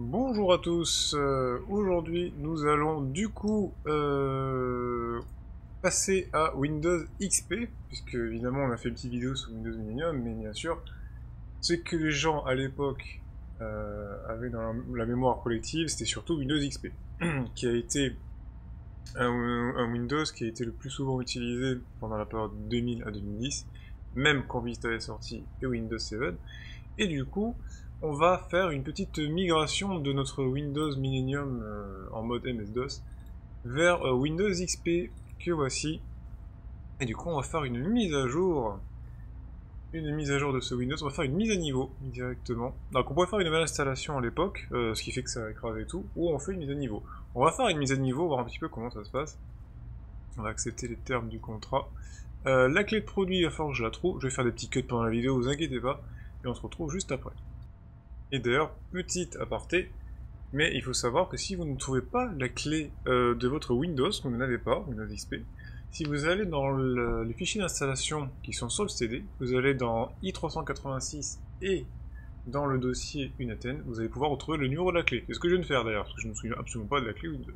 Bonjour à tous, euh, aujourd'hui nous allons du coup euh, passer à Windows XP, puisque évidemment on a fait une petite vidéo sur Windows Millennium, mais bien sûr ce que les gens à l'époque euh, avaient dans la, mémoire collective c'était surtout Windows XP, qui a été un, Windows qui a été le plus souvent utilisé pendant la période 2000 à 2010, même quand Vista est sorti et Windows 7, et du coup on va faire une petite migration de notre Windows Millennium euh, en mode MS-DOS vers euh, Windows XP que voici. Et du coup, on va faire une mise à jour. Une mise à jour de ce Windows. On va faire une mise à niveau directement. Donc, on pourrait faire une nouvelle installation à l'époque, euh, ce qui fait que ça va écraser tout, ou on fait une mise à niveau. On va faire une mise à niveau, voir un petit peu comment ça se passe. On va accepter les termes du contrat. la clé de produit, il va je la trouve. Je vais faire des petits cuts pendant la vidéo, vous inquiétez pas. Et on se retrouve juste après. Et d'ailleurs, petite aparté, mais il faut savoir que si vous ne trouvez pas la clé euh, de votre Windows, vous n'en avez pas, Windows XP, si vous allez dans les fichiers d'installation qui sont sur le CD, vous allez dans i386 et dans le dossier Unaten, vous allez pouvoir retrouver le numéro de la clé. C'est ce que je viens de faire d'ailleurs, parce que je ne me souviens absolument pas de la clé Windows.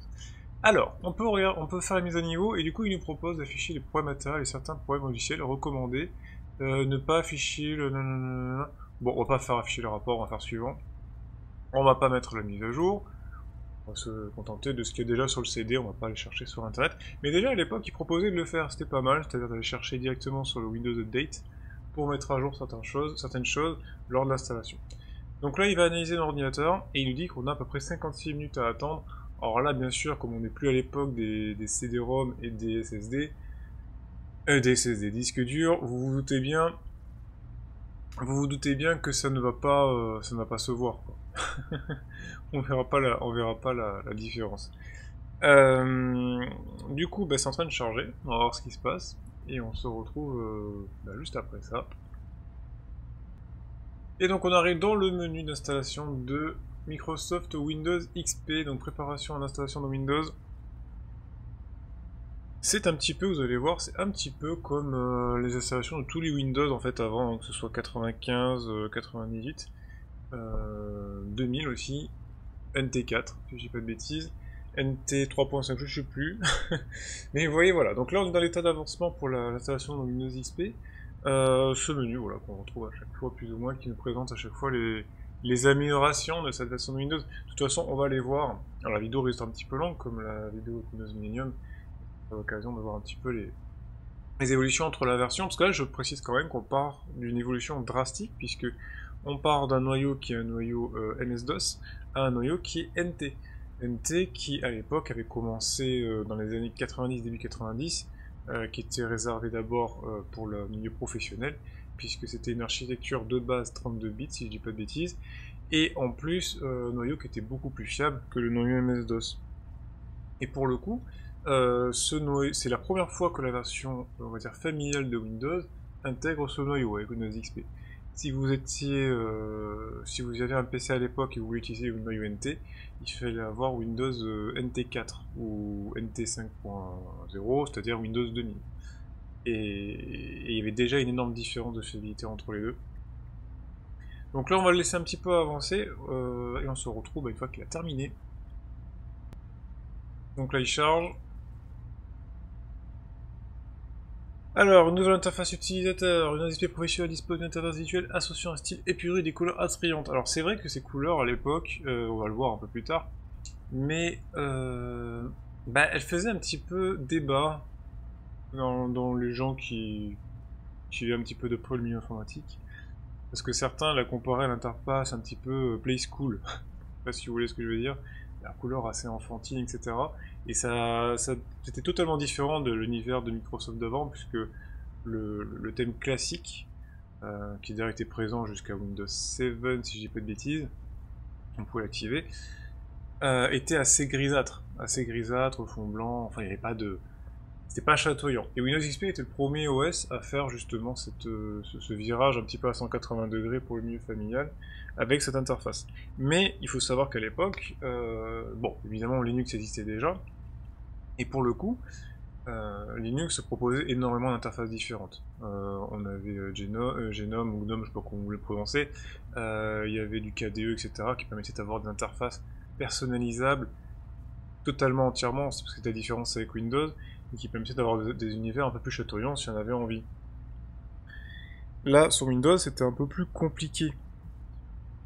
Alors, on peut, on peut faire la mise à niveau, et du coup il nous propose d'afficher les problèmes matériels et certains problèmes logiciels recommandés. Euh, ne pas afficher le... Bon, on va pas faire afficher le rapport, on va faire suivant. On va pas mettre la mise à jour. On va se contenter de ce qu'il y a déjà sur le CD, on va pas aller chercher sur internet. Mais déjà à l'époque, ils proposaient de le faire, c'était pas mal, c'est-à-dire d'aller chercher directement sur le Windows Update pour mettre à jour certaines choses, certaines choses lors de l'installation. Donc là, il va analyser l'ordinateur et il nous dit qu'on a à peu près 56 minutes à attendre. Alors là, bien sûr, comme on n'est plus à l'époque des, CD-ROM et des SSD, euh, des SSD disques durs, vous vous doutez bien vous vous doutez bien que ça ne va pas, euh, ça ne pas se voir. on verra pas verra pas la, différence. Euh, du coup, bah, c'est en train de charger. On va voir ce qui se passe et on se retrouve euh, bah, juste après ça. Et donc on arrive dans le menu d'installation de Microsoft Windows XP, donc préparation en installation de Windows. C'est un petit peu, vous allez voir, c'est un petit peu comme euh, les installations de tous les Windows en fait avant, hein, que ce soit 95, 98, 2000 aussi, NT4, si je dis pas de bêtises, NT 3.5, je sais plus. Mais vous voyez, voilà, donc là on est dans l'état d'avancement pour l'installation de Windows XP. Euh, ce menu, voilà, qu'on retrouve à chaque fois plus ou moins, qui nous présente à chaque fois les, améliorations de cette version de Windows. De toute façon, on va les voir. Alors la vidéo reste un petit peu longue, comme la vidéo Windows Millennium, l'occasion de voir un petit peu les, évolutions entre la version, parce que là je précise quand même qu'on part d'une évolution drastique, puisque on part d'un noyau qui est un noyau euh, MS-DOS à un noyau qui est NT. NT qui à l'époque avait commencé euh, dans les années 90, début 90, euh, qui était réservé d'abord pour le milieu professionnel, puisque c'était une architecture de base 32 bits, si je dis pas de bêtises, et en plus noyau qui était beaucoup plus fiable que le noyau MS-DOS. Et pour le coup, euh, c'est la première fois que la version, on va dire, familiale de Windows intègre ce noyau avec Windows XP. Si vous étiez, euh, si vous aviez un PC à l'époque et vous voulez utiliser le noyau NT, il fallait avoir Windows euh, NT4 ou NT 5.0, c'est-à-dire Windows 2000. Et, il y avait déjà une énorme différence de fiabilité entre les deux. Donc là, on va le laisser un petit peu avancer et on se retrouve une fois qu'il a terminé. Donc là, il charge. Alors, une nouvelle interface utilisateur, une display professionnel dispose d'une interface visuelle associant un style épuré et des couleurs attrayantes. Alors c'est vrai que ces couleurs à l'époque, euh, on va le voir un peu plus tard, mais euh, bah, elles faisaient un petit peu débat dans, les gens qui suivaient un petit peu de près le milieu informatique. Parce que certains la comparaient à l'interface un petit peu euh, Play School. je sais pas si vous voulez ce que je veux dire. La couleur assez enfantine, etc. Et ça, c'était totalement différent de l'univers de Microsoft d'avant, puisque le, thème classique, euh, qui d'ailleurs était présent jusqu'à Windows 7, si je dis pas de bêtises, on pouvait l'activer, euh, était assez grisâtre, assez grisâtre, au fond blanc, enfin il n'y avait pas de... C'était pas chatoyant. Et Windows XP était le premier OS à faire justement cette, euh, ce, virage un petit peu à 180 degrés pour le milieu familial, avec cette interface. Mais il faut savoir qu'à l'époque, bon, évidemment Linux existait déjà, et pour le coup, euh, Linux proposait énormément d'interfaces différentes. Euh, on avait euh, Genome, ou GNOME, je sais pas comment vous le prononcer. il y avait du KDE, etc., qui permettait d'avoir des interfaces personnalisables totalement entièrement, parce que c'était la différence avec Windows, et qui permettait d'avoir des univers un peu plus chatoyants si on avait envie. Là, sur Windows, c'était un peu plus compliqué.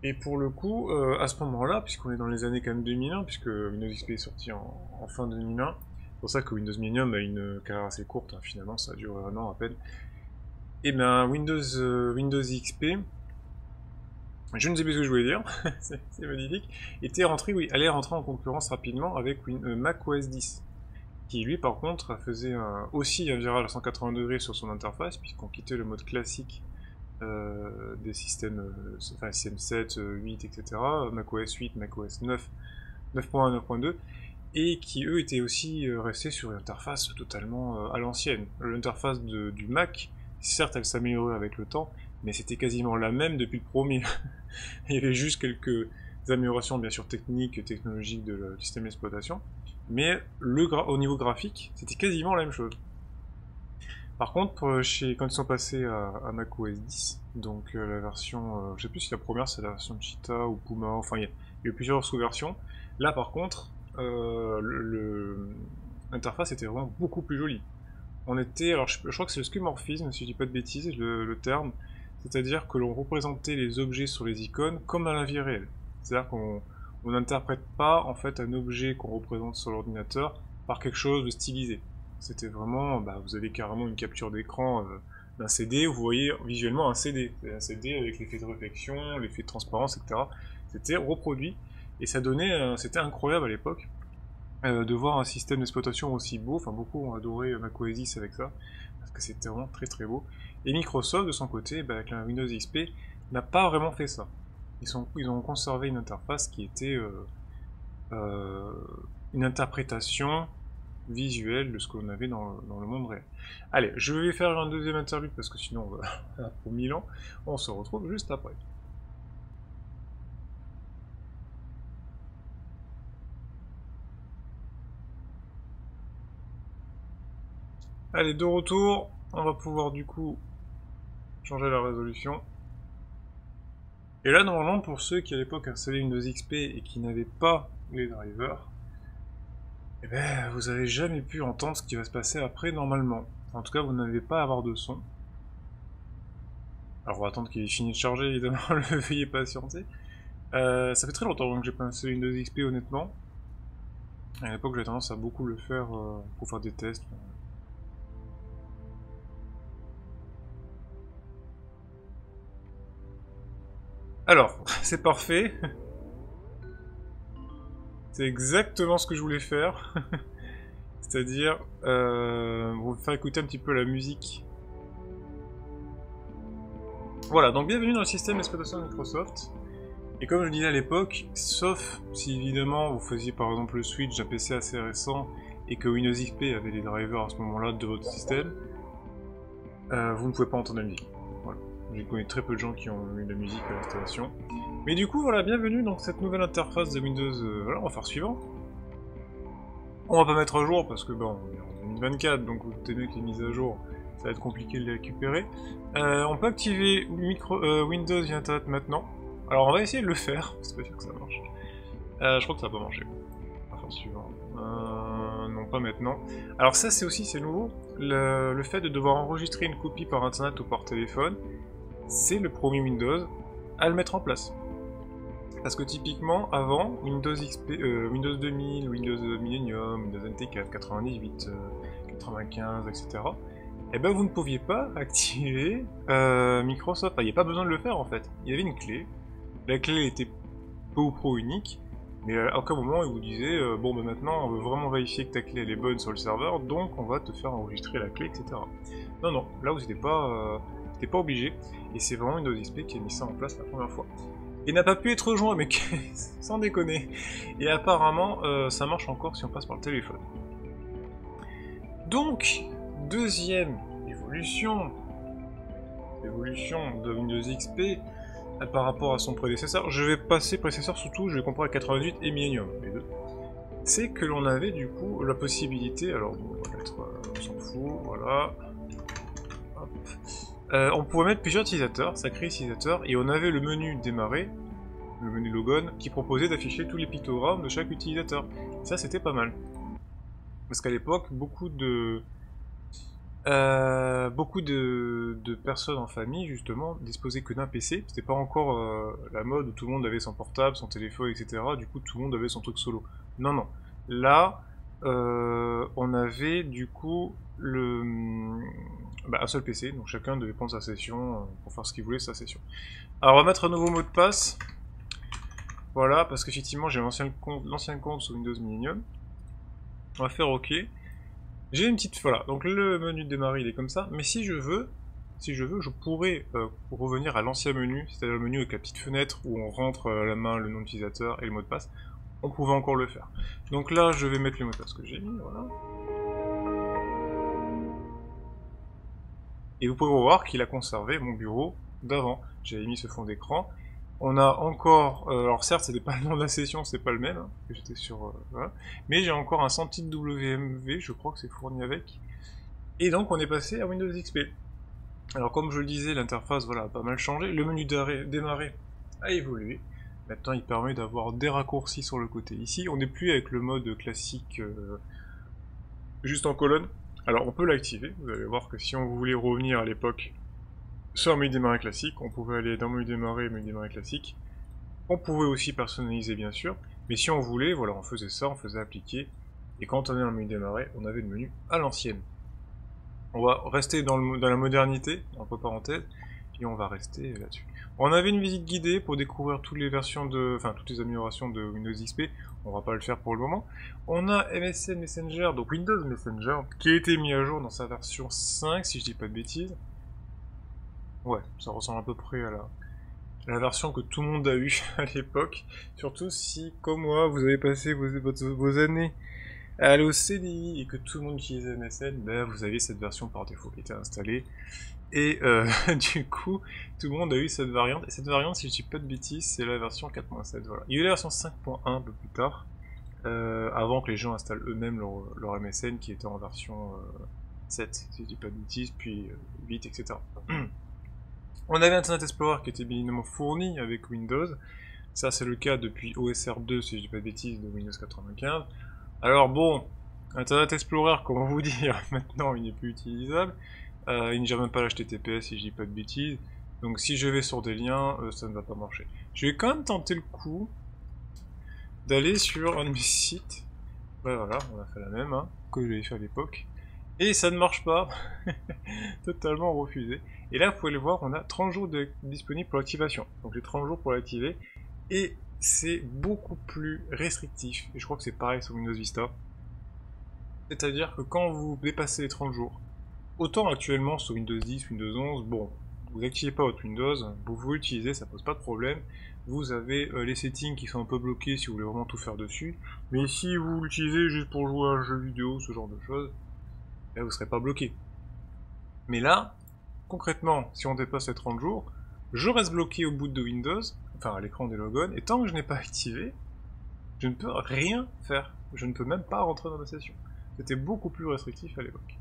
Et pour le coup, à ce moment-là, puisqu'on est dans les années quand même 2001, puisque Windows XP est sorti en, fin 2001, c'est pour ça que Windows Millennium a une carrière assez courte, hein, finalement, ça a duré un an à peine. Et eh bien, Windows, euh, Windows XP, je ne sais plus ce que je voulais dire, c'est magnifique, était rentré, oui, allait rentrer en concurrence rapidement avec euh, Mac OS 10, qui lui, par contre, faisait aussi un virage à 180 degrés sur son interface, puisqu'on quittait le mode classique euh, des systèmes, enfin, SM7, 8, etc., Mac OS 8, Mac OS 9, 9.1, 9.2, et qui eux étaient aussi euh, restés sur une interface totalement euh, à l'ancienne. L'interface du Mac, certes elle s'améliorait avec le temps, mais c'était quasiment la même depuis le premier. Il y avait juste quelques améliorations bien sûr techniques, technologiques de du système d'exploitation, mais le au niveau graphique, c'était quasiment la même chose. Par contre, chez, quand ils sont passés à, à Mac OS 10, donc euh, la version, je sais plus si la première c'est la version Cheetah ou Puma, enfin il y, a eu plusieurs sous-versions. Là par contre, euh, l'interface était vraiment beaucoup plus jolie. On était, alors je, crois que c'est le skeuomorphisme, si je dis pas de bêtises, le, terme, c'est-à-dire que l'on représentait les objets sur les icônes comme dans la vie réelle. C'est-à-dire qu'on n'interprète pas en fait un objet qu'on représente sur l'ordinateur par quelque chose de stylisé. C'était vraiment, bah, vous avez carrément une capture d'écran euh, d'un CD, vous voyez visuellement un CD, un CD avec l'effet de réflexion, l'effet de transparence, etc. C'était reproduit et ça donnait, euh, c'était incroyable à l'époque euh, de voir un système d'exploitation aussi beau. Enfin, beaucoup ont adoré macOS 10 avec ça, parce que c'était vraiment très très beau. Et Microsoft, de son côté, bah, avec la Windows XP, n'a pas vraiment fait ça. Ils, ils ont conservé une interface qui était euh, une interprétation visuelle de ce qu'on avait dans, le monde réel. Allez, je vais faire un deuxième interview parce que sinon on va pour mille ans. On se retrouve juste après. Allez, de retour, on va pouvoir du coup changer la résolution. Et là, normalement, pour ceux qui à l'époque installaient Windows XP et qui n'avaient pas les drivers, eh ben, vous avez jamais pu entendre ce qui va se passer après normalement. En tout cas, vous n'avez pas à avoir de son. Alors, on va attendre qu'il ait fini de charger, évidemment, le veuillez patienter. Euh, ça fait très longtemps que j'ai pas installé Windows XP, honnêtement. À l'époque, j'avais tendance à beaucoup le faire euh, pour faire des tests. Alors, c'est parfait. C'est exactement ce que je voulais faire. C'est-à-dire, euh, vous faire écouter un petit peu la musique. Voilà, donc bienvenue dans le système d'exploitation de Microsoft. Et comme je disais à l'époque, sauf si évidemment vous faisiez par exemple le switch d'un PC assez récent et que Windows XP avait les drivers à ce moment-là de votre système, euh, vous ne pouvez pas entendre la musique. J'ai connu très peu de gens qui ont eu de la musique à l'installation. Mais du coup, voilà, bienvenue dans cette nouvelle interface de Windows. Euh, voilà, on va faire suivant. On va pas mettre à jour parce que bon, on est en 2024, donc vous tenez bien que les mises à jour, ça va être compliqué de les récupérer. Euh, on peut activer euh, Windows via Internet maintenant. Alors on va essayer de le faire, c'est pas sûr que ça marche. je crois que ça va pas marcher. Faire suivant. non, pas maintenant. Alors ça, c'est aussi, c'est nouveau, le, le, fait de devoir enregistrer une copie par Internet ou par téléphone c'est le premier Windows à le mettre en place. Parce que typiquement, avant, Windows XP, euh, Windows 2000, Windows Millennium, Windows NT4, 98, 95, etc., eh ben vous ne pouviez pas activer euh, Microsoft. il n'y a pas besoin de le faire en fait. Il y avait une clé. La clé était peu ou pro unique, mais à aucun moment il vous disait euh, bon ben maintenant on veut vraiment vérifier que ta clé elle est bonne sur le serveur, donc on va te faire enregistrer la clé, etc. Non non, là vous n'étiez pas T'es pas obligé. Et c'est vraiment Windows XP qui a mis ça en place la première fois. Il n'a pas pu être rejoint, mais sans déconner. Et apparemment, euh, ça marche encore si on passe par le téléphone. Donc, deuxième évolution, évolution de Windows XP euh, par rapport à son prédécesseur. Je vais passer prédécesseur surtout, je vais comparer 88 et Millennium, les deux. C'est que l'on avait du coup la possibilité, alors on va mettre euh, fout, voilà. Euh, on pouvait mettre plusieurs utilisateurs, sacrés utilisateurs, et on avait le menu démarrer, le menu logon, qui proposait d'afficher tous les pictogrammes de chaque utilisateur. Ça, c'était pas mal. Parce qu'à l'époque, beaucoup de... Euh, beaucoup de, personnes en famille, justement, disposaient que d'un PC. C'était pas encore euh, la mode où tout le monde avait son portable, son téléphone, etc. Du coup, tout le monde avait son truc solo. Non, non. Là, on avait du coup le, bah, un seul PC, donc chacun devait prendre sa session pour faire ce qu'il voulait sa session. Alors on va mettre un nouveau mot de passe. Voilà, parce qu'effectivement j'ai l'ancien compte, compte sur Windows Millennium. On va faire OK. J'ai une petite... Voilà, donc le menu de démarrer il est comme ça, mais si je veux, si je veux, je pourrais euh, revenir à l'ancien menu, c'est-à-dire le menu avec la petite fenêtre où on rentre à la main le nom d'utilisateur et le mot de passe. On pouvait encore le faire. Donc là, je vais mettre le mot de passe que j'ai mis, voilà. Et vous pouvez voir qu'il a conservé mon bureau d'avant. J'avais mis ce fond d'écran, on a encore, euh, alors certes c'était pas le nom de la session, c'est pas le même, hein, j'étais sur, euh, mais j'ai encore un sans titre WMV, je crois que c'est fourni avec, et donc on est passé à Windows XP. Alors comme je le disais, l'interface voilà, a pas mal changé, le menu démarrer a évolué, maintenant il permet d'avoir des raccourcis sur le côté ici, on n'est plus avec le mode classique euh, juste en colonne, alors on peut l'activer, vous allez voir que si on voulait revenir à l'époque sur menu démarrer classique, on pouvait aller dans menu démarrer, menu démarrer classique. On pouvait aussi personnaliser bien sûr, mais si on voulait, voilà, on faisait ça, on faisait appliquer, et quand on est dans le menu démarrer, on avait le menu à l'ancienne. On va rester dans, la modernité, entre parenthèses, et on va rester là-dessus. On avait une visite guidée pour découvrir toutes les versions de, enfin toutes les améliorations de Windows XP. On va pas le faire pour le moment. On a MSN Messenger, donc Windows Messenger, qui a été mis à jour dans sa version 5, si je dis pas de bêtises. Ouais, ça ressemble à peu près à la, version que tout le monde a eue à l'époque. Surtout si, comme moi, vous avez passé vos, années à aller CDI et que tout le monde utilisait MSN, ben vous avez cette version par défaut qui était installée. Et euh, du coup, tout le monde a eu cette variante. Et cette variante, si je dis pas de bêtises, c'est la version 4.7. Voilà. Il y a eu la version 5.1 un peu plus tard, euh, avant que les gens installent eux-mêmes leur, MSN qui était en version euh, 7, si je dis pas de bêtises, puis 8, euh, etc. On avait Internet Explorer qui était bien évidemment fourni avec Windows. Ça, c'est le cas depuis OSR2, si je dis pas de bêtises, de Windows 95. Alors bon, Internet Explorer, comment vous dire, maintenant il n'est plus utilisable. Euh, il ne gère même pas l'HTTPS si je dis pas de bêtises. Donc si je vais sur des liens, euh, ça ne va pas marcher. Je vais quand même tenter le coup d'aller sur un de mes sites. Ouais, voilà, on a fait la même hein, que j'avais fait à l'époque. Et ça ne marche pas. Totalement refusé. Et là, vous pouvez le voir, on a 30 jours de, disponibles pour l'activation. Donc j'ai 30 jours pour l'activer. Et c'est beaucoup plus restrictif. Et je crois que c'est pareil sur Windows Vista. C'est-à-dire que quand vous dépassez les 30 jours, autant actuellement sur Windows 10, Windows 11, bon, vous n'activez pas votre Windows, vous pouvez l'utiliser, ça pose pas de problème. Vous avez euh, les settings qui sont un peu bloqués si vous voulez vraiment tout faire dessus. Mais si vous l'utilisez juste pour jouer à un jeu vidéo, ce genre de choses, là vous serez pas bloqué. Mais là, concrètement, si on dépasse les 30 jours, je reste bloqué au bout de Windows, enfin à l'écran des logons, et tant que je n'ai pas activé, je ne peux rien faire. Je ne peux même pas rentrer dans la session. C'était beaucoup plus restrictif à l'époque.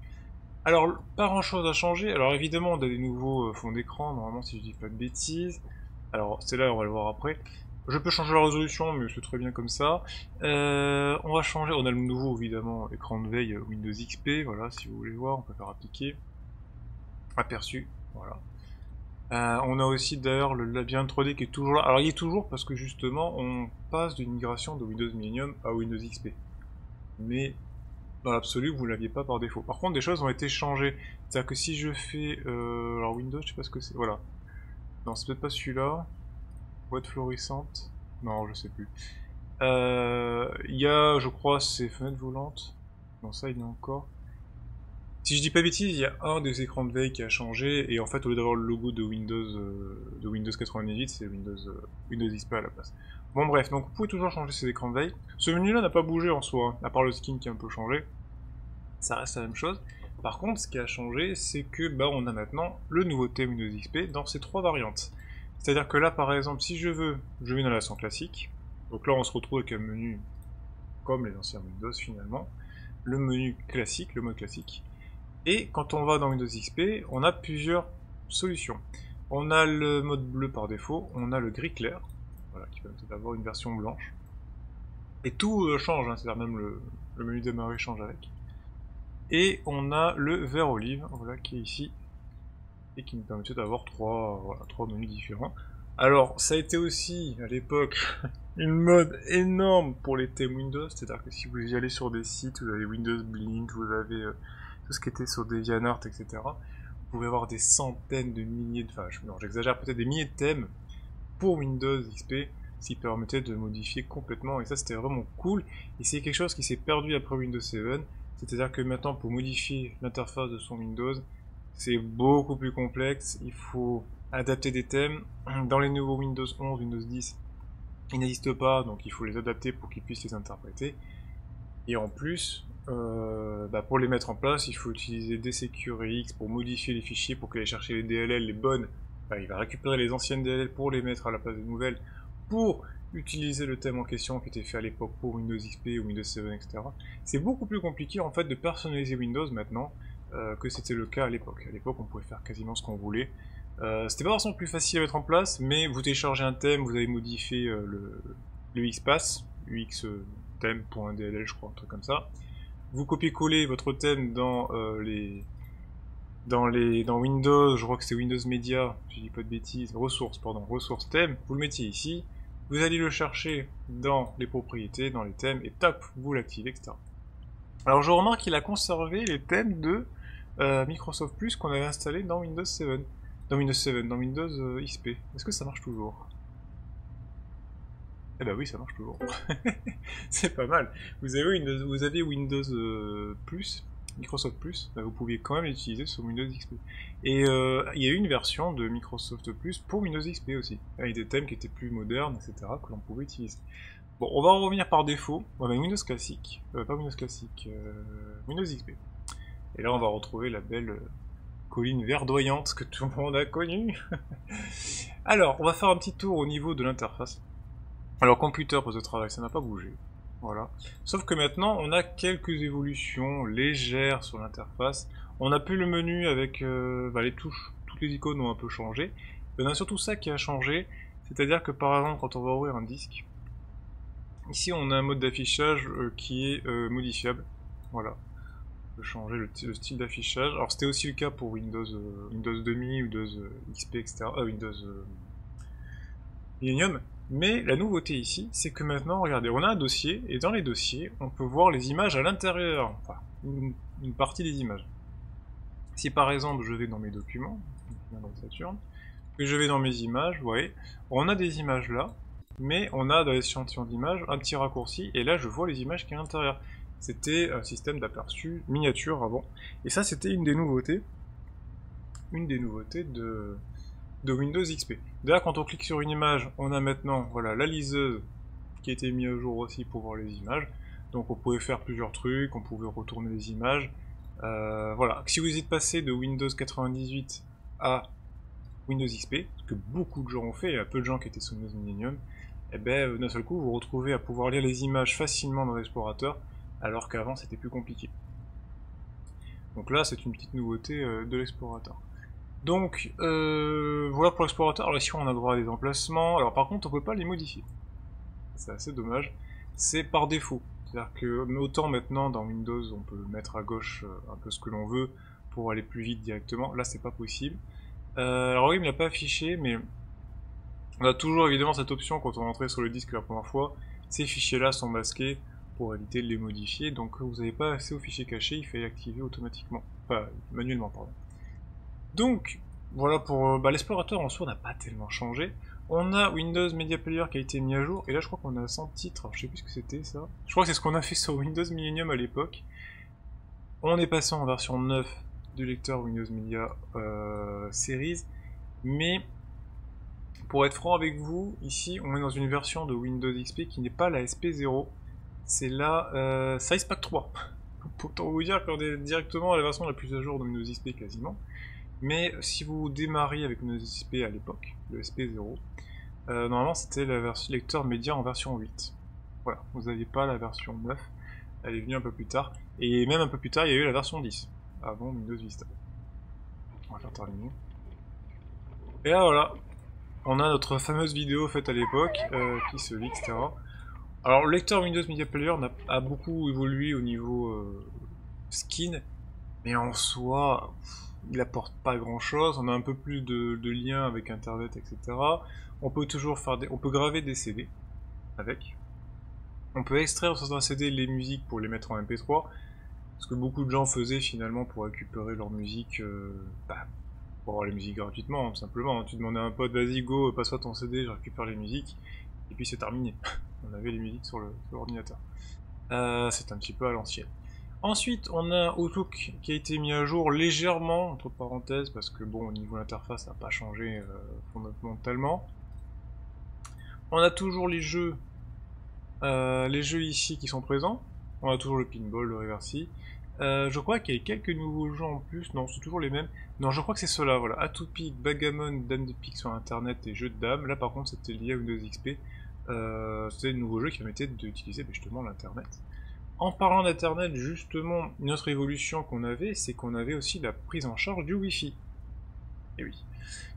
Alors, pas grand chose à changer. Alors évidemment, on a des nouveaux euh, fonds d'écran, normalement si je dis pas de bêtises. Alors, c'est là, on va le voir après. Je peux changer la résolution, mais c'est très bien comme ça. Euh, on va changer, on a le nouveau évidemment écran de veille Windows XP, voilà, si vous voulez voir, on peut faire appliquer aperçu. Voilà. Euh, on a aussi d'ailleurs le labyrinthe 3D qui est toujours là. Alors il est toujours parce que justement on passe d'une migration de Windows Millennium à Windows XP. Mais dans l'absolu vous l'aviez pas par défaut. Par contre des choses ont été changées. C'est-à-dire que si je fais... Euh, alors Windows je sais pas ce que c'est. Voilà. Non c'est peut-être pas celui-là. Boîte florissante. Non je sais plus. Euh, il y a je crois ces fenêtres volantes. Non ça il y a encore. Si je dis pas bêtise, il y a un des écrans de veille qui a changé, et en fait, au lieu d'avoir le logo de Windows, euh, de Windows 98, c'est Windows, euh, XP à la place. Bon bref, donc vous pouvez toujours changer ces écrans de veille. Ce menu-là n'a pas bougé en soi, hein, à part le skin qui a un peu changé. Ça reste la même chose. Par contre, ce qui a changé, c'est que bah, on a maintenant le nouveauté Windows XP dans ces trois variantes. C'est-à-dire que là, par exemple, si je veux, je vais dans la version classique. Donc là, on se retrouve avec un menu comme les anciens Windows finalement. Le menu classique, le mode classique. Et quand on va dans Windows XP, on a plusieurs solutions. On a le mode bleu par défaut, on a le gris clair, voilà, qui permet d'avoir une version blanche. Et tout euh, change, hein, c'est-à-dire même le, menu démarrer change avec. Et on a le vert olive, voilà, qui est ici, et qui nous permettait d'avoir trois, trois menus différents. Alors, ça a été aussi, à l'époque, une mode énorme pour les thèmes Windows, c'est-à-dire que si vous y allez sur des sites, vous avez Windows Blink, vous avez euh, tout ce qui était sur DeviantArt, etc. Vous pouvez avoir des centaines de milliers de... Enfin, j'exagère peut-être des milliers de thèmes pour Windows XP, qui permettait de modifier complètement, et ça c'était vraiment cool, et c'est quelque chose qui s'est perdu après Windows 7, c'est-à-dire que maintenant pour modifier l'interface de son Windows, c'est beaucoup plus complexe, il faut adapter des thèmes, dans les nouveaux Windows 11, Windows 10, ils n'existent pas, donc il faut les adapter pour qu'ils puissent les interpréter, et en plus, euh, bah pour les mettre en place, il faut utiliser DSecureX pour modifier les fichiers, pour qu'elle chercher les DLL, les bonnes, bah, il va récupérer les anciennes DLL pour les mettre à la place des nouvelles, pour utiliser le thème en question qui était fait à l'époque pour Windows XP ou Windows 7, etc. C'est beaucoup plus compliqué en fait de personnaliser Windows maintenant euh, que c'était le cas à l'époque. À l'époque, on pouvait faire quasiment ce qu'on voulait. Euh, c'était pas forcément plus facile à mettre en place, mais vous téléchargez un thème, vous avez modifié euh, le, le XPath, UX thème.dll, je crois, un truc comme ça. Vous copiez-collez votre thème dans les dans Windows, je crois que c'est Windows Media, je dis pas de bêtises, ressources, pardon, ressources thème, vous le mettez ici, vous allez le chercher dans les propriétés, dans les thèmes, et top, vous l'activez, etc. Alors je remarque qu'il a conservé les thèmes de euh, Microsoft Plus qu'on avait installé dans Windows 7. Dans Windows 7, dans Windows euh, XP. Est-ce que ça marche toujours? Eh ben oui, ça marche toujours. C'est pas mal. Vous avez Windows, vous avez Windows euh, Plus, Microsoft Plus, bah, vous pouviez quand même l'utiliser sur Windows XP. Et euh, il y a eu une version de Microsoft Plus pour Windows XP aussi, avec des thèmes qui étaient plus modernes, etc., que l'on pouvait utiliser. Bon, on va revenir par défaut, on va Windows classique, euh, pas Windows classique, euh, Windows XP. Et là, on va retrouver la belle colline verdoyante que tout le monde a connue. Alors, on va faire un petit tour au niveau de l'interface. Alors, computer, poste de travail, ça n'a pas bougé. Voilà. Sauf que maintenant, on a quelques évolutions légères sur l'interface. On n'a plus le menu avec euh, bah, les touches, toutes les icônes ont un peu changé. Y en a surtout ça qui a changé, c'est-à-dire que par exemple, quand on va ouvrir un disque, ici on a un mode d'affichage euh, qui est euh, modifiable. Voilà. On peut changer le, style d'affichage. Alors c'était aussi le cas pour Windows, Windows 2000, Windows XP, etc. Windows Millennium. Mais la nouveauté ici, c'est que maintenant, regardez, on a un dossier, et dans les dossiers, on peut voir les images à l'intérieur, enfin, une, partie des images. Si par exemple, je vais dans mes documents, dans Saturn, que je vais dans mes images, vous voyez, on a des images là, mais on a dans l'échantillon d'images un petit raccourci, et là je vois les images qui sont à l'intérieur. C'était un système d'aperçu miniature avant, et ça c'était une des nouveautés, une des nouveautés de, de Windows XP. D'ailleurs, quand on clique sur une image, on a maintenant voilà, la liseuse qui a été mise à jour aussi pour voir les images. Donc on pouvait faire plusieurs trucs, on pouvait retourner les images. Euh, voilà, si vous êtes passé de Windows 98 à Windows XP, ce que beaucoup de gens ont fait, il y a peu de gens qui étaient sous Windows Millennium, et eh ben d'un seul coup vous vous retrouvez à pouvoir lire les images facilement dans l'explorateur, alors qu'avant c'était plus compliqué. Donc là c'est une petite nouveauté euh, de l'explorateur. Donc, euh, voilà pour l'explorateur. Alors ici, on a droit à des emplacements. Alors par contre, on peut pas les modifier. C'est assez dommage. C'est par défaut. C'est-à-dire que autant maintenant dans Windows, on peut mettre à gauche euh, un peu ce que l'on veut pour aller plus vite directement. Là, c'est pas possible. Euh, alors oui, il me l'a pas affiché, mais on a toujours évidemment cette option quand on entrait sur le disque la première fois. Ces fichiers-là sont masqués pour éviter de les modifier. Donc vous n'avez pas accès aux fichiers cachés, il fait activer automatiquement. Enfin, manuellement, pardon. Donc, voilà pour... Euh, bah, l'explorateur en soi n'a pas tellement changé. On a Windows Media Player qui a été mis à jour, et là je crois qu'on a 100 titres, je sais plus ce que c'était ça. Je crois que c'est ce qu'on a fait sur Windows Millennium à l'époque. On est passé en version 9 du lecteur Windows Media euh, Series, mais pour être franc avec vous, ici on est dans une version de Windows XP qui n'est pas la SP0, c'est la euh, Pack 3. Pour vous dire qu'on est directement à la version la plus à jour de Windows XP quasiment. Mais si vous démarriez avec Windows XP à l'époque, le SP0, euh, normalement c'était version lecteur média en version 8. Voilà, vous n'aviez pas la version 9, elle est venue un peu plus tard. Et même un peu plus tard, il y a eu la version 10. avant Windows Vista. On va faire terminer. Et là voilà, on a notre fameuse vidéo faite à l'époque, euh, qui se lit, etc. Alors le lecteur Windows Media Player a, beaucoup évolué au niveau euh, skin, mais en soi, il apporte pas grand chose. On a un peu plus de, liens avec internet, etc. On peut toujours faire des, on peut graver des CD avec. On peut extraire sur un CD les musiques pour les mettre en MP3, ce que beaucoup de gens faisaient finalement pour récupérer leur musique, euh, bah, pour avoir les musiques gratuitement, tout simplement. Tu demandais à un pote, vas-y go, passe-toi ton CD, je récupère les musiques, et puis c'est terminé. on avait les musiques sur l'ordinateur. Euh, c'est un petit peu à l'ancienne. Ensuite, on a Outlook qui a été mis à jour légèrement, entre parenthèses, parce que bon, au niveau de l'interface, ça n'a pas changé euh, fondamentalement. On a toujours les jeux, euh, les jeux ici qui sont présents. On a toujours le pinball, le reversi. Euh, je crois qu'il y a quelques nouveaux jeux en plus. Non, c'est toujours les mêmes. Non, je crois que c'est ceux-là, voilà. Atopic, Bagamon, Dame de Pique sur Internet et Jeux de Dames. Là, par contre, c'était lié à Windows XP. Euh, c'était de nouveaux jeux qui permettaient d'utiliser ben, justement l'Internet. En parlant d'Internet, justement, une autre évolution qu'on avait, c'est qu'on avait aussi la prise en charge du Wi-Fi. Et oui,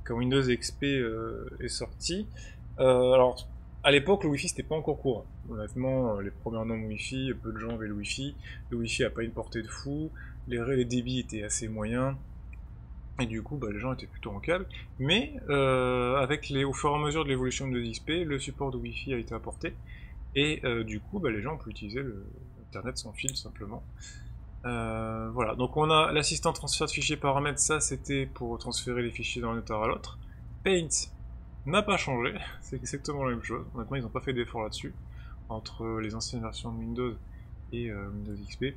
quand Windows XP euh, est sorti, euh, alors à l'époque, le Wi-Fi c'était pas encore courant. Honnêtement, euh, les premiers noms Wi-Fi, peu de gens avaient le Wi-Fi. Le Wi-Fi a pas une portée de fou. Les, débits étaient assez moyens. Et du coup, bah, les gens étaient plutôt en câble. Mais avec les, au fur et à mesure de l'évolution de XP, le support de Wi-Fi a été apporté. Et du coup, bah, les gens ont pu utiliser l'Internet sans fil simplement. voilà, donc on a l'assistant transfert de fichiers paramètres, ça c'était pour transférer les fichiers d'un état à l'autre. Paint, n'a pas changé, c'est exactement la même chose. Honnêtement, ils n'ont pas fait d'effort là-dessus, entre les anciennes versions Windows et euh, Windows XP.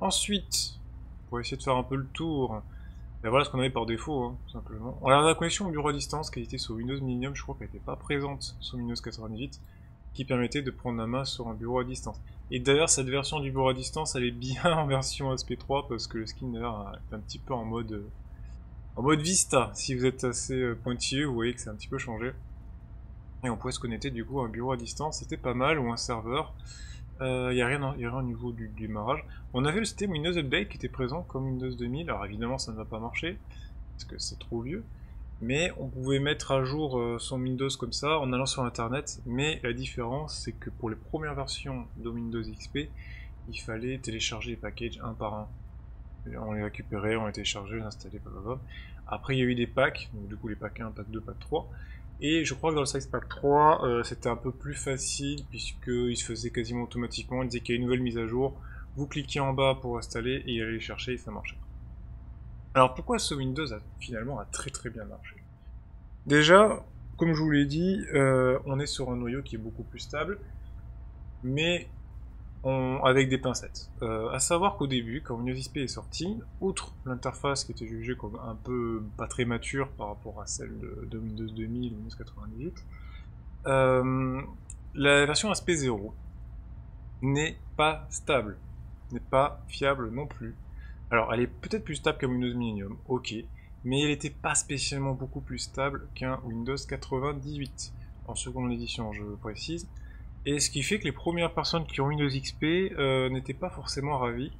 Ensuite, pour essayer de faire un peu le tour, ben voilà ce qu'on avait par défaut, hein, simplement. On a la connexion au bureau à distance qui était sur Windows Millennium, je crois qu'elle n'était pas présente sur Windows 98, qui permettait de prendre la main sur un bureau à distance. Et d'ailleurs, cette version du bureau à distance, elle est bien en version SP3 parce que le skin d'ailleurs est un petit peu en mode euh, en mode Vista, si vous êtes assez euh, pointilleux, vous voyez que c'est un petit peu changé. Et on pouvait se connecter du coup à un bureau à distance, c'était pas mal, ou un serveur. Il euh, n'y a, rien, rien au niveau du, démarrage. On avait le système Windows Update qui était présent comme Windows 2000, alors évidemment ça ne va pas marcher, parce que c'est trop vieux. Mais on pouvait mettre à jour euh, son Windows comme ça en allant sur internet, mais la différence c'est que pour les premières versions de Windows XP, il fallait télécharger les packages un par un on les récupérait, on les téléchargeait, on les installait, blablabla. Après, il y a eu des packs, donc du coup les packs 1, pack 2, pack 3. Et je crois que dans le Size Pack 3, euh, c'était un peu plus facile, puisqu'il se faisait quasiment automatiquement. Il disait qu'il y a une nouvelle mise à jour, vous cliquez en bas pour installer, et il allait les chercher, et ça marchait. Alors pourquoi ce Windows a finalement a très très bien marché? Déjà, comme je vous l'ai dit, euh, on est sur un noyau qui est beaucoup plus stable, mais avec des pincettes. Euh, à savoir qu'au début, quand Windows XP est sorti, outre l'interface qui était jugée comme un peu pas très mature par rapport à celle de, Windows 2000 ou Windows 98, euh, la version ASP0 n'est pas stable, n'est pas fiable non plus. Alors, elle est peut-être plus stable qu'un Windows Millennium, ok, mais elle n'était pas spécialement beaucoup plus stable qu'un Windows 98 en seconde édition, je précise. Et ce qui fait que les premières personnes qui ont Windows XP euh, n'étaient pas forcément ravies.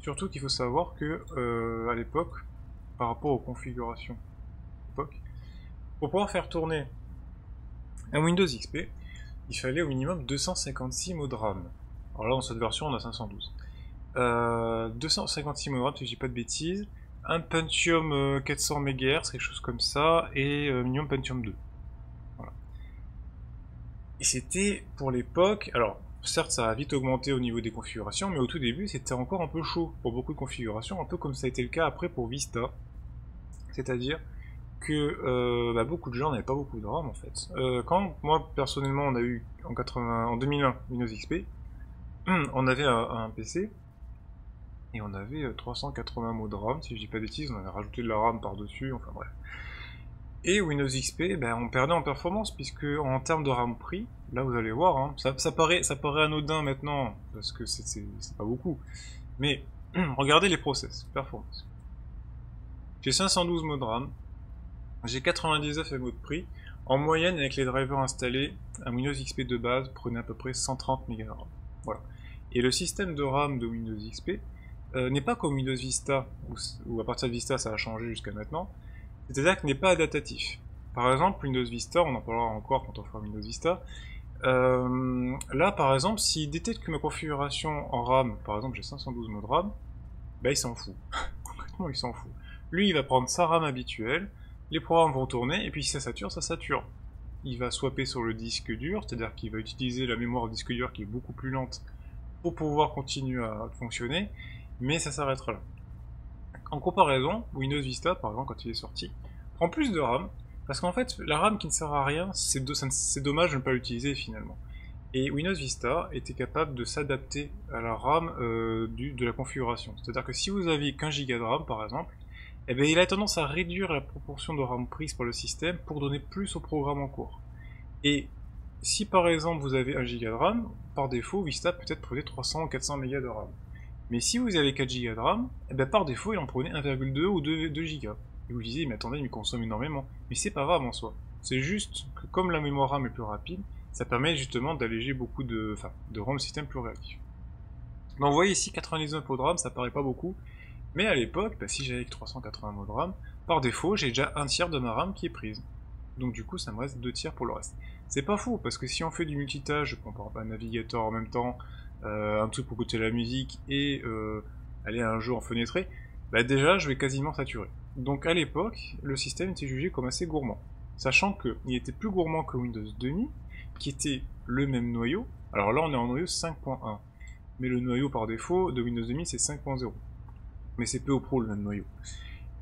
Surtout qu'il faut savoir que euh, à l'époque, par rapport aux configurations pour pouvoir faire tourner un Windows XP, il fallait au minimum 256 mots de RAM. Alors là, dans cette version, on a 512. 256 mots de RAM, si je dis pas de bêtises. Un Pentium 400 MHz, quelque chose comme ça, et euh, minimum Pentium 2. Et c'était pour l'époque, alors certes ça a vite augmenté au niveau des configurations, mais au tout début c'était encore un peu chaud pour beaucoup de configurations, un peu comme ça a été le cas après pour Vista. C'est-à-dire que euh, bah, beaucoup de gens n'avaient pas beaucoup de RAM en fait. Euh, quand moi personnellement on a eu en, 80, en 2001 Windows XP, on avait un, PC et on avait 380 mots de RAM, si je dis pas bêtises, on avait rajouté de la RAM par-dessus, enfin bref. Et Windows XP, ben, on perdait en performance, puisque en termes de RAM prix, là vous allez voir, hein, ça, paraît, ça paraît anodin maintenant, parce que c'est pas beaucoup. Mais regardez les process, performance. J'ai 512 mots de RAM, j'ai 99 MO de prix. En moyenne, avec les drivers installés, un Windows XP de base prenait à peu près 130 MB de RAM. Voilà. Et le système de RAM de Windows XP n'est pas comme Windows Vista, où, à partir de Vista ça a changé jusqu'à maintenant, c'est-à-dire qu'il n'est pas adaptatif. Par exemple, Windows Vista, on en parlera encore quand on fera Windows Vista, là par exemple, s'il détecte que ma configuration en RAM, par exemple j'ai 512 mots de RAM, bah il s'en fout. Concrètement il s'en fout. Lui il va prendre sa RAM habituelle, les programmes vont tourner, et puis si ça sature, ça sature. Il va swapper sur le disque dur, c'est-à-dire qu'il va utiliser la mémoire disque dur qui est beaucoup plus lente pour pouvoir continuer à fonctionner, mais ça s'arrêtera là. En comparaison, Windows Vista, par exemple, quand il est sorti, prend plus de RAM, parce qu'en fait, la RAM qui ne sert à rien, c'est dommage de ne pas l'utiliser finalement. Et Windows Vista était capable de s'adapter à la RAM euh, de la configuration. C'est-à-dire que si vous aviez 15 Go de RAM par exemple, eh bien, il a tendance à réduire la proportion de RAM prise par le système pour donner plus au programme en cours. Et si par exemple vous avez 1 Go de RAM, par défaut Vista peut-être prenait 300 ou 400 MB de RAM. Mais si vous avez 4 Go de RAM, eh bien, par défaut il en prenait 1,2 ou 2, 2 Go. Et vous disiez, mais attendez, il me consomme énormément. Mais c'est pas grave en soi. C'est juste que comme la mémoire RAM est plus rapide, ça permet justement d'alléger beaucoup de, enfin, de rendre le système plus réactif. Donc vous voyez ici 99 de RAM, ça paraît pas beaucoup, mais à l'époque, bah, si j'avais 380 mots de RAM, par défaut, j'ai déjà un tiers de ma RAM qui est prise. Donc du coup, ça me reste deux tiers pour le reste. C'est pas fou, parce que si on fait du multitâche, je prends un navigateur en même temps, un truc pour écouter la musique et euh, aller à un jeu en fenêtré, bah déjà, je vais quasiment saturer. Donc à l'époque, le système était jugé comme assez gourmand. Sachant qu'il était plus gourmand que Windows 2000, qui était le même noyau. Alors là, on est en noyau 5.1. Mais le noyau par défaut de Windows 2000, c'est 5.0 mais c'est PO Pro le même noyau.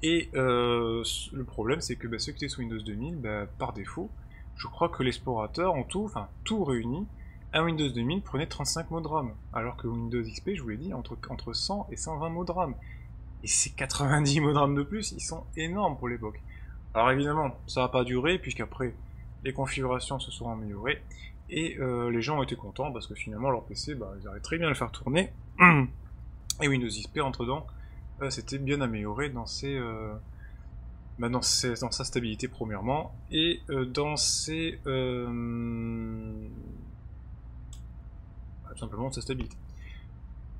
Et euh, le problème, c'est que bah, ceux qui étaient sous Windows 2000, bah, par défaut, je crois que l'explorateur, en tout, enfin tout réuni, un Windows 2000 prenait 35 mots de RAM, alors que Windows XP, je vous l'ai dit, entre, entre 100 et 120 mots de RAM. Et ces 90 mots de RAM de plus, ils sont énormes pour l'époque. Alors évidemment, ça n'a pas duré, puisqu'après, les configurations se sont améliorées, et euh, les gens ont été contents, parce que finalement, leur PC, bah, ils arrivaient très bien à le faire tourner, et Windows XP entre dedans, c'était bien amélioré dans ses, euh, bah, dans, dans, sa stabilité premièrement et euh, dans ses euh, tout simplement sa stabilité.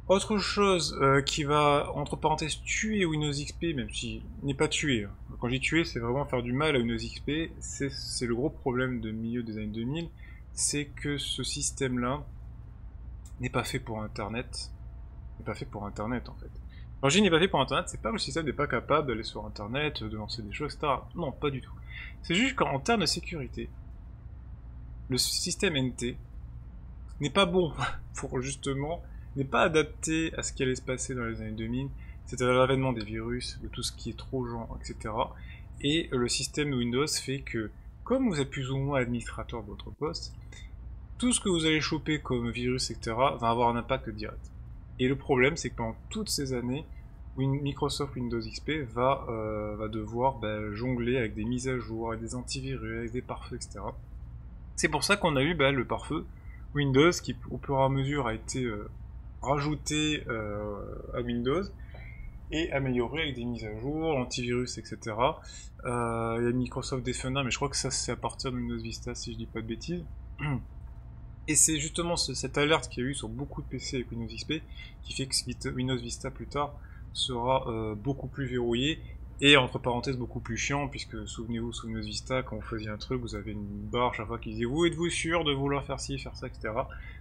Autre chose qui va entre parenthèses tuer Windows XP, même si n'est pas tué. Hein. Quand j'ai tué, c'est vraiment faire du mal à Windows XP. C'est le gros problème de milieu des années 2000, c'est que ce système-là n'est pas fait pour Internet. N'est pas fait pour Internet en fait. L'engine n'est pas fait pour Internet, c'est pas que le système n'est pas capable d'aller sur Internet, de lancer des choses, etc. Non, pas du tout. C'est juste qu'en termes de sécurité, le système NT n'est pas bon pour justement, n'est pas adapté à ce qui allait se passer dans les années 2000, c'est-à-dire l'avènement des virus, de tout ce qui est trop genre, etc. Et le système Windows fait que, comme vous êtes plus ou moins administrateur de votre poste, tout ce que vous allez choper comme virus, etc., va avoir un impact direct. Et le problème, c'est que pendant toutes ces années, Microsoft Windows XP va, euh, va devoir bah, jongler avec des mises à jour, avec des antivirus, avec des pare-feux, etc. C'est pour ça qu'on a eu bah, le pare-feu Windows qui, au fur et à mesure, a été euh, rajouté euh, à Windows et amélioré avec des mises à jour, l'antivirus, etc. Il y a Microsoft Defender, mais je crois que ça c'est à partir de Windows Vista si je dis pas de bêtises. Et c'est justement cette alerte qu'il y a eu sur beaucoup de PC avec Windows XP qui fait que Windows Vista plus tard sera euh, beaucoup plus verrouillé et entre parenthèses beaucoup plus chiant puisque souvenez-vous sous Windows Vista quand vous faisiez un truc vous avez une barre chaque fois qui disait vous êtes-vous sûr de vouloir faire ci, faire ça, etc.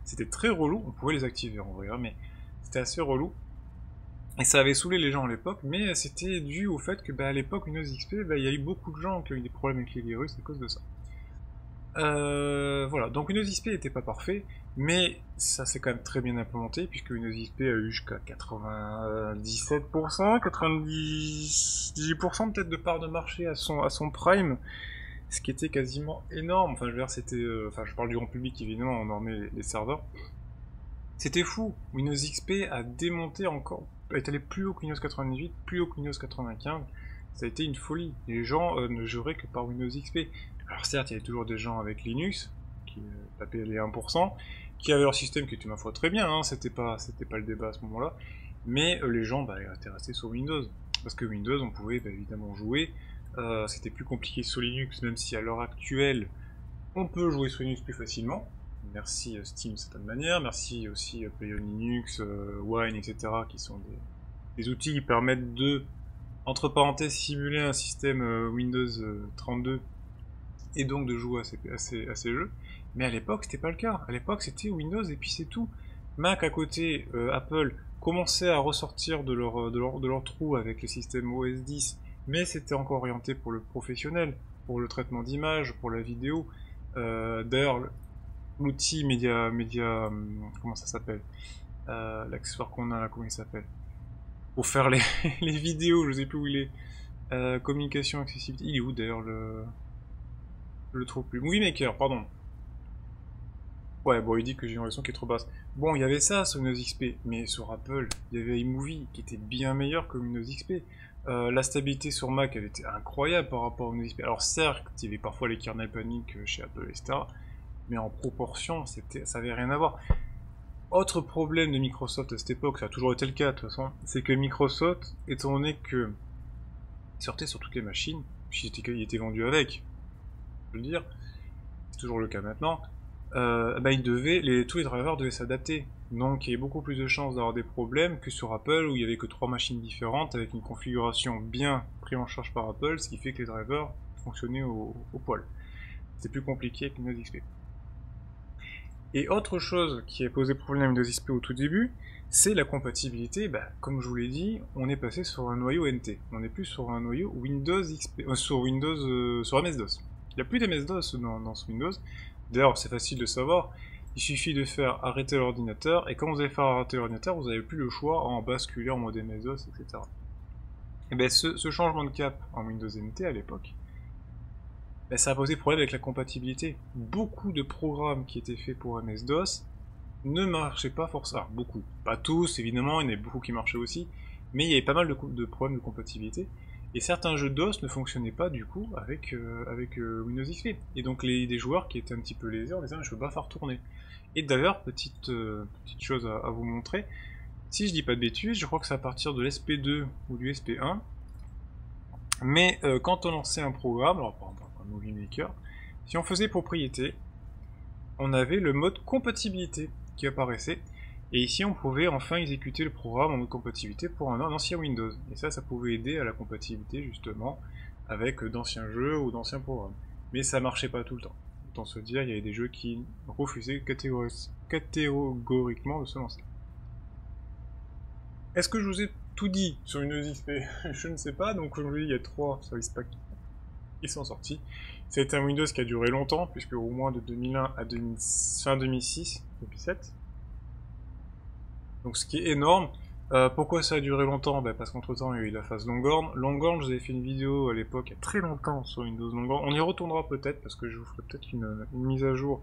C'était très relou, on pouvait les activer en vrai, hein, mais c'était assez relou. Et ça avait saoulé les gens à l'époque, mais c'était dû au fait que bah, à l'époque Windows XP, bah, il y a eu beaucoup de gens qui ont eu des problèmes avec les virus à cause de ça. Euh, voilà, donc Windows XP n'était pas parfait, mais ça s'est quand même très bien implémenté, puisque Windows XP a eu jusqu'à 97%, 98% peut-être de part de marché à son, à son prime, ce qui était quasiment énorme. Enfin, je veux dire, c'était, euh, enfin, je parle du grand public évidemment, on dormait les, les serveurs. C'était fou. Windows XP a démonté encore, est allé plus haut que Windows 98, plus haut que Windows 95. Ça a été une folie. Les gens euh, ne juraient que par Windows XP. Alors certes, il y avait toujours des gens avec Linux, qui euh, tapaient les 1%, qui avaient leur système qui était ma foi très bien, hein, c'était pas, le débat à ce moment-là, mais euh, les gens bah, étaient restés sur Windows, parce que Windows, on pouvait bah, évidemment jouer, euh, c'était plus compliqué sur Linux, même si à l'heure actuelle, on peut jouer sur Linux plus facilement, merci Steam de certaine manière, merci aussi PlayOn Linux, Wine, etc., qui sont des, outils qui permettent de, entre parenthèses, simuler un système Windows 32 et donc de jouer à ces, jeux. Mais à l'époque, c'était pas le cas. À l'époque, c'était Windows et puis c'est tout. Mac à côté, Apple commençait à ressortir de leur, leur trou avec le système OS 10, mais c'était encore orienté pour le professionnel, pour le traitement d'image, pour la vidéo. Euh, D'ailleurs, l'outil média, média, hum, comment ça s'appelle? Euh, L'accessoire qu'on a là, comment il s'appelle? Pour faire les, les, vidéos, je sais plus où il est. Euh, communication, accessibilité. Il est où d'ailleurs le. Le trouve plus. Movie Maker, pardon. Ouais, bon, il dit que j'ai une raison qui est trop basse. Bon, il y avait ça sur Windows XP, mais sur Apple, il y avait iMovie qui était bien meilleur que Windows XP. Euh, la stabilité sur Mac, elle était incroyable par rapport à Windows XP. Alors certes, il y avait parfois les kernel panic chez Apple, etc. Mais en proportion, c'était, ça avait rien à voir. Autre problème de Microsoft à cette époque, ça a toujours été le cas de toute façon, c'est que Microsoft, étant donné que sortait sur toutes les machines, puisqu'il était vendu avec, veux dire, c'est toujours le cas maintenant, euh, bah, ils devaient, tous les drivers devaient s'adapter. Donc il y avait beaucoup plus de chances d'avoir des problèmes que sur Apple où il y avait que trois machines différentes avec une configuration bien prise en charge par Apple, ce qui fait que les drivers fonctionnaient au, poil. C'est plus compliqué avec Windows XP. Et autre chose qui a posé problème à Windows XP au tout début, c'est la compatibilité. Bah, comme je vous l'ai dit, on est passé sur un noyau NT. On n'est plus sur un noyau Windows XP, euh, sur Windows, euh, sur MS-DOS. Il n'y a plus d'MS-DOS dans, dans ce Windows. D'ailleurs, c'est facile de savoir. Il suffit de faire arrêter l'ordinateur, et quand vous allez faire arrêter l'ordinateur, vous n'avez plus le choix en basculer en mode MS-DOS, etc. Et bien, ce, changement de cap en Windows NT à l'époque, ben, ça a posé problème avec la compatibilité. Beaucoup de programmes qui étaient faits pour MS-DOS ne marchaient pas forcément. beaucoup, pas tous, évidemment, il y en avait beaucoup qui marchaient aussi, mais il y avait pas mal de problèmes de compatibilité. Et certains jeux DOS ne fonctionnaient pas du coup avec, euh, euh, Windows XP. Et donc les, des joueurs qui étaient un petit peu lésés en disant je peux pas faire tourner. Et d'ailleurs, petite, euh, petite chose à, vous montrer, si je dis pas de bêtises, je crois que c'est à partir de l'SP2 ou du SP1. Mais quand on lançait un programme, alors par exemple un Movie Maker, si on faisait propriété, on avait le mode compatibilité qui apparaissait. Et ici, on pouvait enfin exécuter le programme en mode compatibilité pour un, ancien Windows. Et ça, ça pouvait aider à la compatibilité, justement, avec d'anciens jeux ou d'anciens programmes. Mais ça marchait pas tout le temps. Autant se dire, il y avait des jeux qui refusaient catégoriquement de se lancer. Est-ce que je vous ai tout dit sur Windows XP Je ne sais pas, donc je il y a trois services packs qui sont sortis. C'est un Windows qui a duré longtemps, puisque au moins de 2001 à fin 2006, 2007, donc ce qui est énorme. Euh, pourquoi ça a duré longtemps? Ben, Parce qu'entre temps il y a eu la phase Longhorn. Longhorn, je vous avais fait une vidéo à l'époque, il y a très longtemps, sur Windows Longhorn. On y retournera peut-être, parce que je vous ferai peut-être une, mise à jour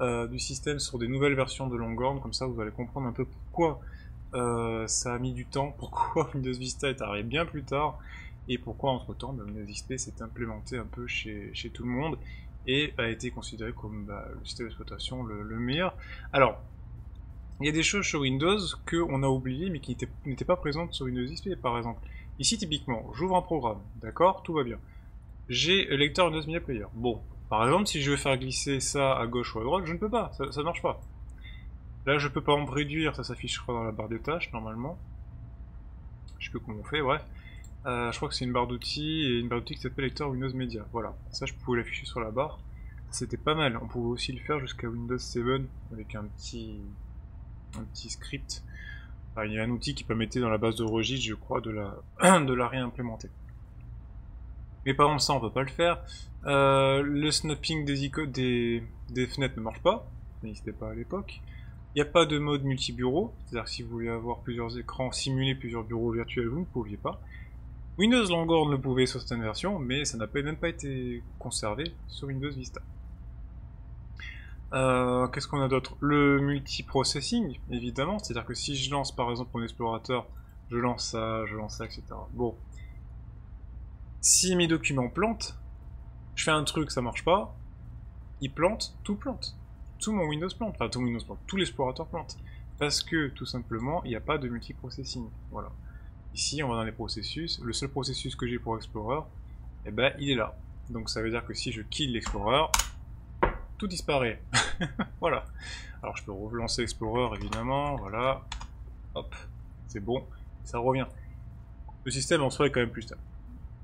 euh, du système sur des nouvelles versions de Longhorn. Comme ça, vous allez comprendre un peu pourquoi euh, ça a mis du temps, pourquoi Windows Vista est arrivé bien plus tard, et pourquoi entre temps ben, Windows XP s'est implémenté un peu chez, tout le monde et a été considéré comme bah, le système d'exploitation le meilleur. Alors, il y a des choses sur Windows qu'on a oubliées mais qui n'étaient pas présentes sur Windows XP par exemple. Ici typiquement, j'ouvre un programme, d'accord, tout va bien. J'ai lecteur Windows Media Player. Bon, par exemple, si je veux faire glisser ça à gauche ou à droite, je ne peux pas, ça, ne marche pas. Là, je peux pas en réduire, ça s'affichera dans la barre des tâches normalement. Je sais plus comment on fait, bref. Euh, je crois que c'est une barre d'outils une barre d'outils qui s'appelle lecteur Windows Media. Voilà, ça je pouvais l'afficher sur la barre. C'était pas mal, on pouvait aussi le faire jusqu'à Windows 7 avec un petit un petit script. il y a un outil qui permettait dans la base de registre, je crois, de la, réimplémenter. Mais par exemple ça on peut pas le faire. Euh, le snapping des, des, des fenêtres ne marche pas, n'existait pas à l'époque. Il n'y a pas de mode multi-bureau, c'est-à-dire que si vous voulez avoir plusieurs écrans, simuler plusieurs bureaux virtuels, vous ne pouviez pas. Windows Longhorn le pouvait sur certaines versions, mais ça n'a même pas été conservé sur Windows Vista. Euh, qu'est-ce qu'on a d'autre? Le multiprocessing, évidemment, c'est-à-dire que si je lance par exemple mon explorateur, je lance ça, je lance ça, etc. Bon. Si mes documents plantent, je fais un truc, ça marche pas, il plante, tout plante. Tout mon Windows plante, enfin tout Windows plante, tout l'explorateur plante. Parce que, tout simplement, il n'y a pas de multiprocessing. Voilà. Ici, on va dans les processus. Le seul processus que j'ai pour Explorer, eh ben, il est là. Donc ça veut dire que si je kill l'Explorer, disparaît. voilà. Alors je peux relancer Explorer évidemment, voilà. Hop, c'est bon, ça revient. le système en soi est quand même plus stable.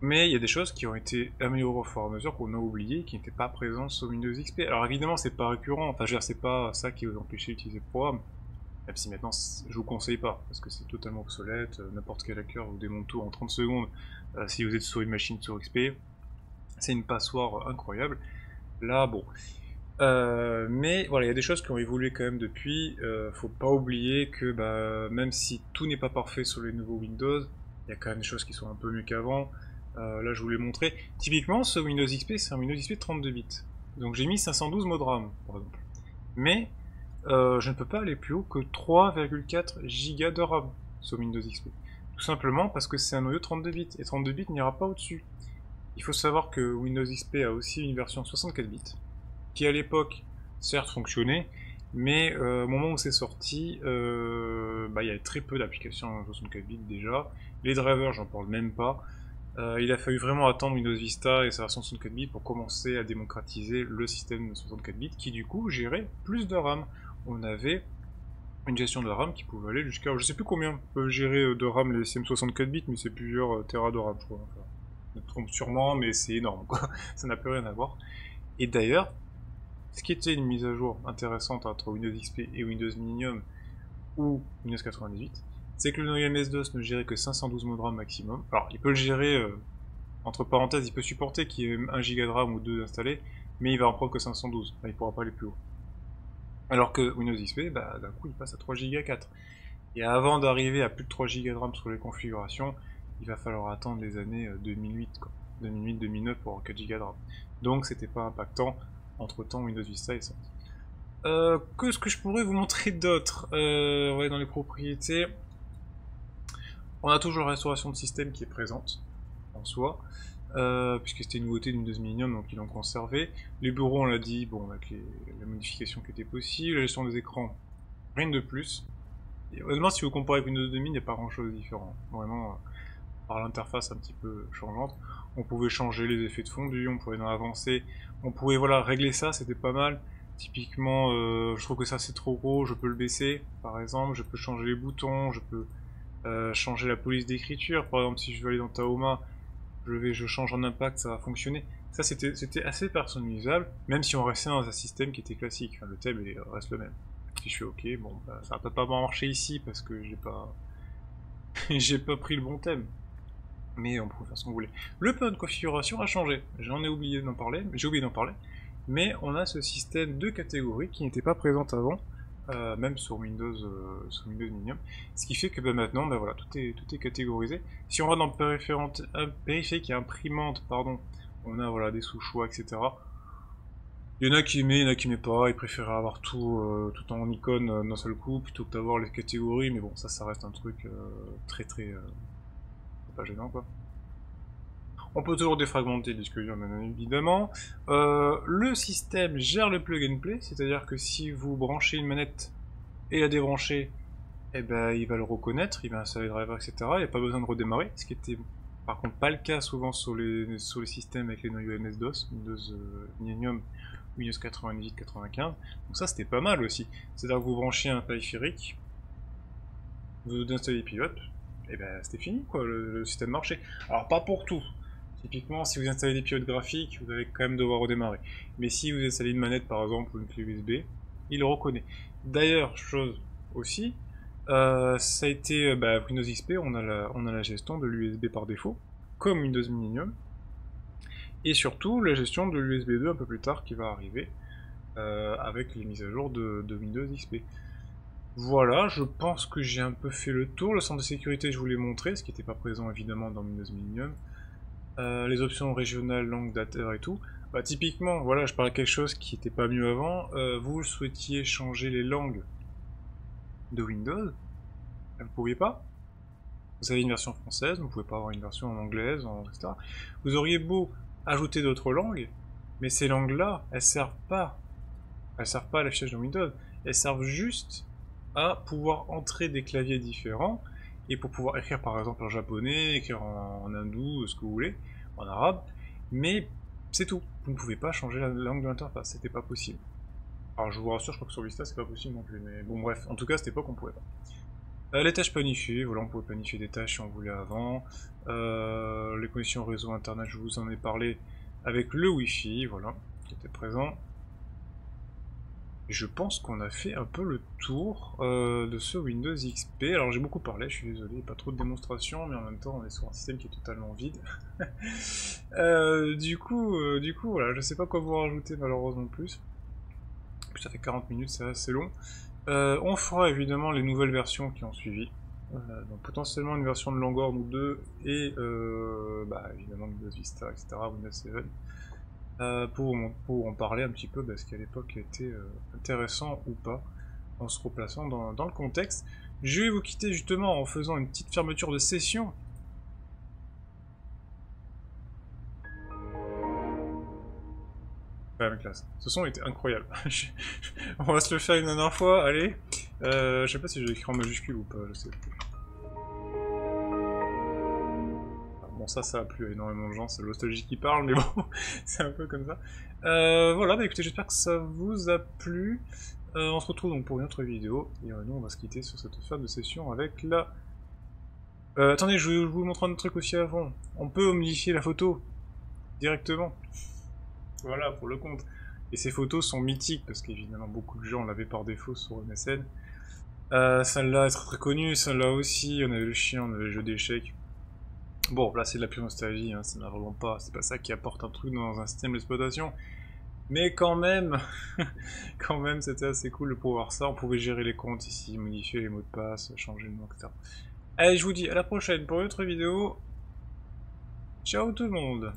Mais il y a des choses qui ont été améliorées au fur et à mesure qu'on a oublié, qui n'étaient pas présentes sur Windows XP. Alors évidemment, c'est pas récurrent, enfin, c'est pas ça qui vous empêche d'utiliser le programme. Même si maintenant, je vous conseille pas, parce que c'est totalement obsolète, euh, n'importe quel hacker vous démonte tout en 30 secondes euh, si vous êtes sur une machine sur XP. C'est une passoire incroyable. Là, bon. Euh, mais voilà, il y a des choses qui ont évolué quand même depuis. faut pas oublier que bah, même si tout n'est pas parfait sur les nouveaux Windows, il y a quand même des choses qui sont un peu mieux qu'avant. là, je vous l'ai montré. Typiquement, ce Windows XP, c'est un Windows XP 32 bits. Donc j'ai mis 512 mots de RAM, par exemple. Mais euh, je ne peux pas aller plus haut que 3,4 Go de RAM sur Windows XP. Tout simplement parce que c'est un noyau 32 bits, et 32 bits n'ira pas au-dessus. Il faut savoir que Windows XP a aussi une version 64 bits, qui à l'époque, certes fonctionnait, mais euh, au moment où c'est sorti, euh, bah, il y avait très peu d'applications 64 bits déjà. Les drivers, j'en parle même pas. il a fallu vraiment attendre Windows Vista et sa version 64 bits pour commencer à démocratiser le système 64 bits qui du coup gérait plus de RAM on avait une gestion de RAM qui pouvait aller jusqu'à, je sais plus combien peuvent gérer euh, de RAM les CM64 bits, mais c'est plusieurs euh, Tera de RAM, je crois. je me trompe sûrement, mais c'est énorme, quoi. Ça n'a plus rien à voir. Et d'ailleurs, ce qui était une mise à jour intéressante entre Windows XP et Windows Millennium ou Windows 98, c'est que le noyau MS-DOS ne gérait que 512 mots de RAM maximum. Alors, il peut le gérer, euh, entre parenthèses, il peut supporter qu'il y ait 1 Go de RAM ou 2 installés, mais il va en prendre que 512. il pourra pas aller plus haut. Alors que Windows XP, bah, d'un coup, il passe à 3 Go 4. Et avant d'arriver à plus de 3 Go de RAM sur les configurations, il va falloir attendre les années 2008, 2008-2009 pour avoir 4 Go de RAM. Donc c'était pas impactant. Entre temps, Windows Vista est sorti. Euh, que ce que je pourrais vous montrer d'autre euh, ouais, Dans les propriétés, on a toujours la restauration de système qui est présente en soi. Euh, puisque c'était une nouveauté d'une Windows Millennium, donc ils l'ont conservé. Les bureaux, on l'a dit, bon, avec les, modifications qui étaient possibles, la gestion des écrans, rien de plus. Et si vous comparez avec Windows 2000, il n'y a pas grand chose de différent. Vraiment, euh, par l'interface un petit peu changeante. On pouvait changer les effets de fondu, on pouvait en avancer, on pouvait voilà régler ça, c'était pas mal. Typiquement, euh, je trouve que ça c'est trop gros, je peux le baisser, par exemple, je peux changer les boutons, je peux changer la police d'écriture, par exemple si je veux aller dans Taoma, je vais, je change en impact, ça va fonctionner. Ça, c'était assez personnalisable, même si on restait dans un système qui était classique. le thème reste le même. Si je fais OK, bon, bah, ça va pas marcher ici parce que j'ai pas, j'ai pas pris le bon thème. Mais on peut faire ce qu'on voulait. Le point de configuration a changé. J'en ai oublié d'en parler, j'ai oublié d'en parler. Mais on a ce système de catégories qui n'était pas présent avant. Euh, même sur Windows, euh, sur Windows Millennium. Ce qui fait que ben, maintenant, ben, voilà, tout, est, catégorisé. Si on va dans le périphérique et imprimante, pardon, on a voilà, des sous-choix, etc. Il y en a qui aiment, il y en a qui n'aiment pas, ils préfèrent avoir tout, euh, tout en icône d'un seul coup plutôt que d'avoir les catégories, mais bon, ça, ça reste un truc très très. Gênant quoi. On peut toujours défragmenter le disque dur, bien évidemment. Euh, le système gère le plug and play, c'est-à-dire que si vous branchez une manette et la débranchez, eh ben, il va le reconnaître, il va installer le driver, etc. Il n'y a pas besoin de redémarrer, ce qui était par contre pas le cas souvent sur les, les systèmes avec les noyaux MS-DOS, Windows euh, Millennium, Windows 98-95. Donc ça c'était pas mal aussi. C'est-à-dire que vous branchez un périphérique, vous installez les et ben c'était fini quoi, le, système marchait. Alors pas pour tout, Typiquement, si vous installez des pilotes graphiques, vous allez quand même devoir redémarrer. Mais si vous installez une manette par exemple ou une clé USB, il reconnaît. D'ailleurs, chose aussi, euh, ça a été euh, bah, Windows XP, on a la, on a la gestion de l'USB par défaut, comme Windows Millennium, et surtout la gestion de l'USB 2 un peu plus tard qui va arriver euh, avec les mises à jour de Windows XP. Voilà, je pense que j'ai un peu fait le tour. Le centre de sécurité, je vous l'ai montré, ce qui n'était pas présent évidemment dans Windows Millennium. Euh, les options régionales, langue, data et tout. Bah, typiquement, voilà, je parle de quelque chose qui n'était pas mieux avant. Euh, vous souhaitiez changer les langues de Windows, vous ne pouviez pas? Vous avez une version française, vous ne pouvez pas avoir une version en anglaise, etc. Vous auriez beau ajouter d'autres langues, mais ces langues-là, elles servent pas. Elles servent pas à l'affichage de Windows. Elles servent juste à pouvoir entrer des claviers différents et pour pouvoir écrire par exemple en japonais, écrire en, hindou, ce que vous voulez, en arabe, mais c'est tout. Vous ne pouvez pas changer la langue de l'interface, c'était pas possible. Alors je vous rassure, je crois que sur Vista c'est pas possible non plus, mais bon bref, en tout cas à cette époque on pouvait pas. Euh, les tâches planifiées, voilà, on pouvait planifier des tâches si on voulait avant. Euh, les connexions réseau internet, je vous en ai parlé avec le Wi-Fi, voilà, qui était présent. Je pense qu'on a fait un peu le tour euh, de ce Windows XP. Alors j'ai beaucoup parlé, je suis désolé, pas trop de démonstrations, mais en même temps on est sur un système qui est totalement vide. du coup, du coup, voilà, je sais pas quoi vous rajouter malheureusement plus. Ça fait 40 minutes, c'est assez long. Euh, on fera évidemment les nouvelles versions qui ont suivi. Euh, donc potentiellement une version de Langor ou 2 et euh, bah, évidemment Windows Vista, etc., Windows 7. Pour, pour en parler un petit peu, parce qu'à l'époque était intéressant ou pas, en se replaçant dans, le contexte. Je vais vous quitter justement en faisant une petite fermeture de session classe. Ce son était incroyable. On va se le faire une dernière fois, allez. Euh, je sais pas si j'ai écrit en majuscule ou pas, je sais plus. Ça, ça a plu à énormément de gens, c'est l'ostalgie qui parle, mais bon, c'est un peu comme ça. Euh, voilà, bah écoutez, j'espère que ça vous a plu. Euh, on se retrouve donc pour une autre vidéo, et nous, on va se quitter sur cette fin de session avec la... attendez, je vais vous montrer un truc aussi avant. On peut modifier la photo, directement. Voilà, pour le compte. Et ces photos sont mythiques, parce qu'évidemment beaucoup de gens l'avaient par défaut sur MSN. Euh, celle-là est très connue, celle-là aussi, on avait le chien, on avait le jeu d'échecs. Bon, là c'est de la pure nostalgie, hein, ça n'a vraiment pas, c'est pas ça qui apporte un truc dans un système d'exploitation. Mais quand même, quand même c'était assez cool de pouvoir ça, on pouvait gérer les comptes ici, modifier les mots de passe, changer le nom, etc. Allez, je vous dis à la prochaine pour une autre vidéo. Ciao tout le monde